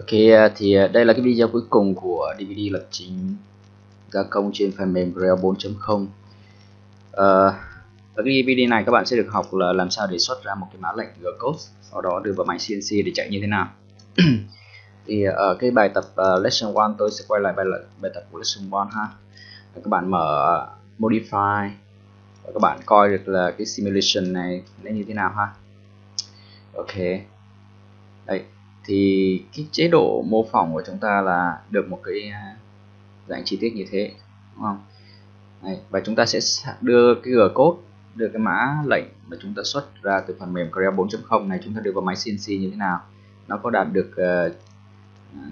Ok à, thì à, đây là cái video cuối cùng của DVD lập trình gia công trên phần mềm Creo 4.0 à, Ở cái DVD này các bạn sẽ được học là làm sao để xuất ra một cái mã lệnh G-code sau đó đưa vào máy CNC để chạy như thế nào. Thì ở cái bài tập uh, lesson 1 tôi sẽ quay lại bài, bài tập của lesson 1 ha. Các bạn mở modify và các bạn coi được là cái simulation này nó như thế nào ha. Ok. Đây thì cái chế độ mô phỏng của chúng ta là được một cái à, dạng chi tiết như thế đúng không? Đấy, và chúng ta sẽ đưa cái g code đưa cái mã lệnh mà chúng ta xuất ra từ phần mềm Creo 4.0 này chúng ta đưa vào máy CNC như thế nào? Nó có đạt được uh,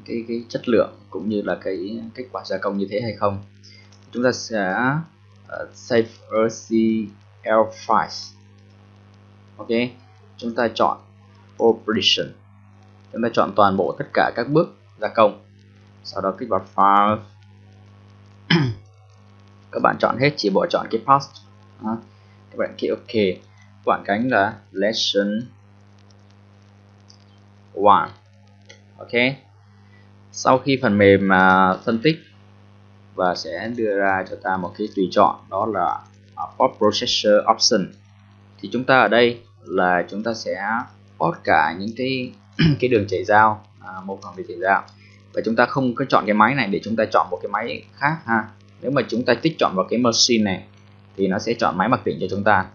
cái cái chất lượng cũng như là cái kết quả gia công như thế hay không? Chúng ta sẽ uh, save RCL file, ok chúng ta chọn operation chúng ta chọn toàn bộ tất cả các bước gia công sau đó kích vào file. Các bạn chọn hết chỉ bộ chọn cái post đó. các bạn klik ok. Các bạn cánh là lesson one. Ok. Sau khi phần mềm uh, phân tích và sẽ đưa ra cho ta một cái tùy chọn đó là post processor option thì chúng ta ở đây là chúng ta sẽ post cả những cái cái đường chảy dao à, mô phỏng đường chảy dao. Và chúng ta không có chọn cái máy này để chúng ta chọn một cái máy khác ha. Nếu mà chúng ta tích chọn vào cái machine này thì nó sẽ chọn máy mặc định cho chúng ta.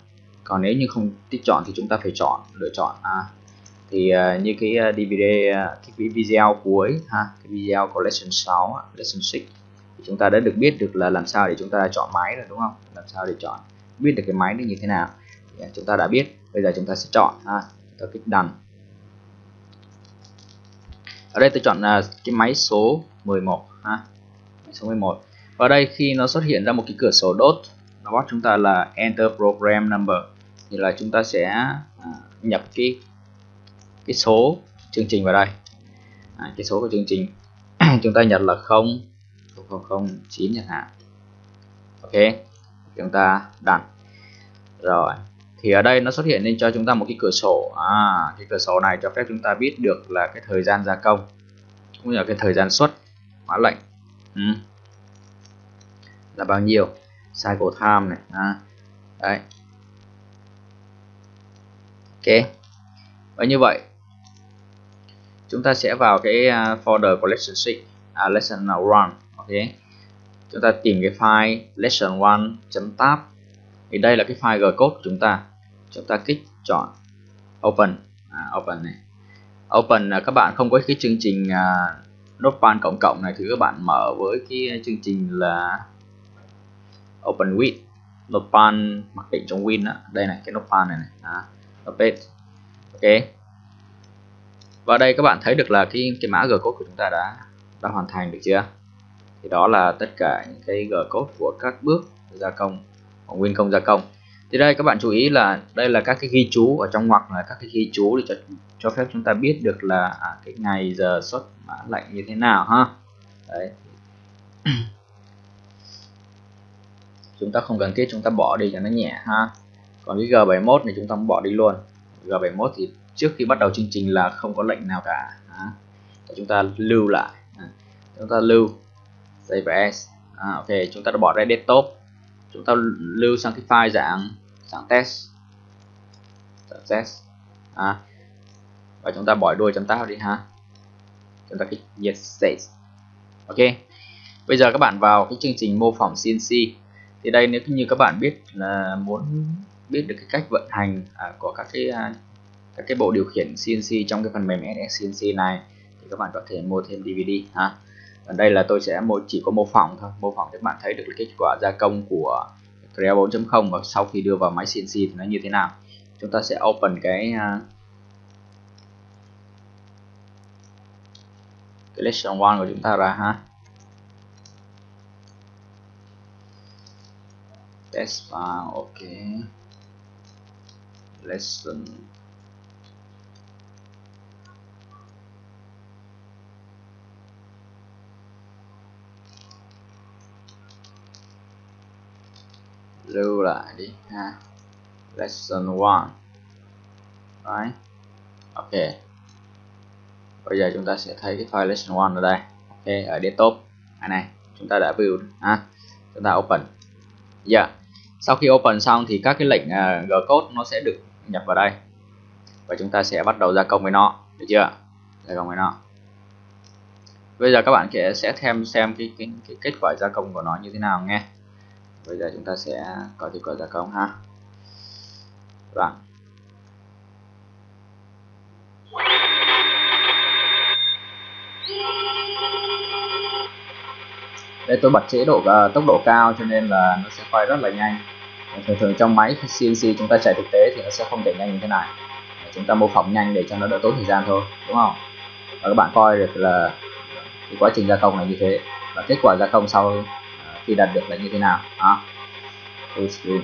Còn nếu như không tích chọn thì chúng ta phải chọn lựa chọn à, thì uh, như cái à, uh, DVD uh, à, cái video cuối ha cái video của lesson 6 lesson 6 thì chúng ta đã được biết được là làm sao để chúng ta chọn máy rồi đúng không? Làm sao để chọn biết được cái máy nó như thế nào. Thì, uh, chúng ta đã biết bây giờ chúng ta sẽ chọn ha. Chúng ta kích đăng ở đây tôi chọn là cái máy số 11 ha. Máy số 11 và đây khi nó xuất hiện ra một cái cửa sổ đốt nó bắt chúng ta là enter program number. Thì là chúng ta sẽ à, nhập cái cái số chương trình vào đây. À, cái số của chương trình. Chúng ta nhập là 0 009 chẳng hạn. Ok chúng ta đặt rồi thì ở đây nó xuất hiện lên cho chúng ta một cái cửa sổ. À, cái cửa sổ này cho phép chúng ta biết được là cái thời gian gia công cũng như là cái thời gian xuất mã lệnh. Ừ. là bao nhiêu? Cycle time này. À. đấy. Ok. Và như vậy chúng ta sẽ vào cái à, folder của lesson 6 à, lesson one, ok. Chúng ta tìm cái file lesson 1.tab thì đây là cái file g code của chúng ta chúng ta kích chọn open. À, open này. Open là các bạn không có cái chương trình à, notepad cộng cộng này thì các bạn mở với cái chương trình là open with. Notepad mặc định trong win đó. đây này cái notepad này này. À, notepad ok. Và đây các bạn thấy được là cái cái mã g code của chúng ta đã đã hoàn thành được chưa? Thì đó là tất cả những cái g code của các bước gia công của win công gia công thì đây các bạn chú ý là đây là các cái ghi chú ở trong ngoặc là các cái ghi chú để cho cho phép chúng ta biết được là à, cái ngày giờ xuất mã lệnh như thế nào ha. Đấy. Chúng ta không cần thiết chúng ta bỏ đi cho nó nhẹ ha. Còn cái G71 này chúng ta bỏ đi luôn. G71 thì trước khi bắt đầu chương trình là không có lệnh nào cả à, chúng ta lưu lại. À, chúng ta lưu save as. À, ok chúng ta đã bỏ ra desktop. Chúng ta lưu sang cái file dạng dạng test. Dạng test. À, và chúng ta bỏ đuôi chấm tao đi ha. Chúng ta kích yes save ok. Bây giờ các bạn vào cái chương trình mô phỏng CNC thì đây nếu như các bạn biết là muốn biết được cái cách vận hành à, của các cái à, các cái bộ điều khiển CNC trong cái phần mềm SCNC này thì các bạn có thể mua thêm DVD ha. Còn đây là tôi sẽ chỉ có mô phỏng thôi. Mô phỏng để các bạn thấy được kết quả gia công của Creo 4.0 và sau khi đưa vào máy CNC thì nó như thế nào? Chúng ta sẽ open cái uh, cái lesson one của chúng ta ra ha. Test file ok. Lesson lưu lại đi ha. Lesson 1 right. Ok. Bây giờ chúng ta sẽ thấy cái file lesson one ở đây. Ok ở desktop. Này này chúng ta đã build ha. Chúng ta open. Giờ yeah. sau khi open xong thì các cái lệnh uh, g code nó sẽ được nhập vào đây. Và chúng ta sẽ bắt đầu gia công với nó. Được chưa? Gia công với nó. Bây giờ các bạn sẽ thêm xem cái, cái, cái kết quả gia công của nó như thế nào nghe bây giờ chúng ta sẽ có kết quả gia công ha. Bạn đây, tôi bật chế độ và tốc độ cao cho nên là nó sẽ quay rất là nhanh. Thường thường trong máy CNC chúng ta chạy thực tế thì nó sẽ không chạy nhanh như thế này. Chúng ta mô phỏng nhanh để cho nó đỡ tốn thời gian thôi, đúng không? Và các bạn coi được là cái quá trình gia công là như thế. Và kết quả gia công sau uh, khi đạt được là như thế nào. Đó. Full screen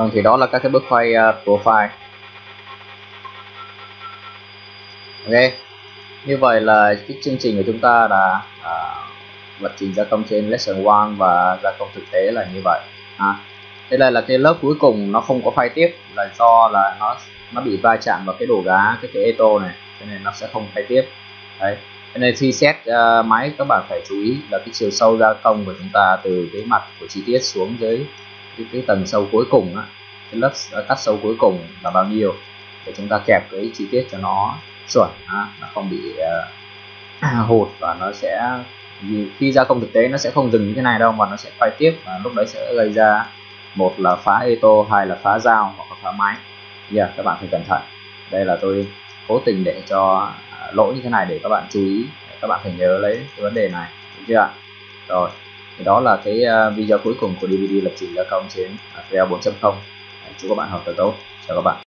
Vâng thì đó là các cái bước quay à, uh, profile Ok. Như vậy là cái chương trình của chúng ta đã uh, lập trình gia công trên lesson 1 và gia công thực tế là như vậy à, đây là là cái lớp cuối cùng nó không có file tiếp là do là nó nó bị va chạm vào cái đồ đá cái cái eto này cho nên nó sẽ không file tiếp. Đấy. Cho nên khi xét uh, máy các bạn phải chú ý là cái chiều sâu gia công của chúng ta từ cái mặt của chi tiết xuống dưới cái, cái tầng sâu cuối cùng á, cái lớp cắt sâu cuối cùng là bao nhiêu? Để chúng ta kẹp cái chi tiết cho nó chuẩn á, nó không bị uh, hụt và nó sẽ khi gia công thực tế nó sẽ không dừng như thế này đâu mà nó sẽ quay tiếp và lúc đấy sẽ gây ra một là phá eto hai là phá dao hoặc là phá máy. Yeah, các bạn phải cẩn thận. Đây là tôi cố tình để cho à, lỗi như thế này để các bạn chú ý các bạn phải nhớ lấy cái vấn đề này được chưa rồi thì đó là cái à, video cuối cùng của DVD lập trình gia công trên Unreal 4.0 chúc các bạn học thật tốt. Chào các bạn.